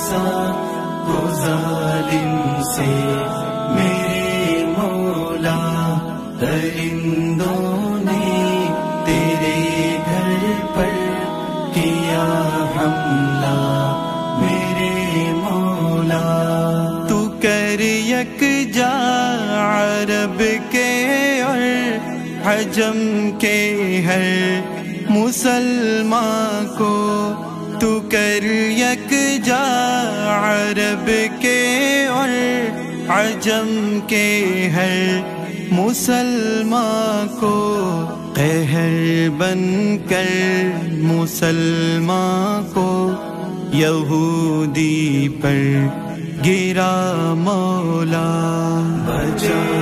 मूसा को जालिम से मेरे मौला, दरिंदों ने तेरे घर पर किया हमला, मेरे मौला। तू कर यक जा के और हजम के हर मुसलमान को तू कर यक जा अरब के और अजम के हर मुसलमान को कहर बन कर मुसलमान को यहूदी पर गिरा मौला। नसे